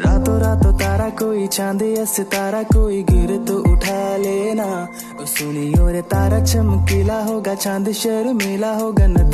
रातों रातों तारा कोई चाँद या सितारा कोई गिर तो उठा लेना। सुनियो रे तारा, चमकीला होगा, चाँद शर्मीला होगा, नदी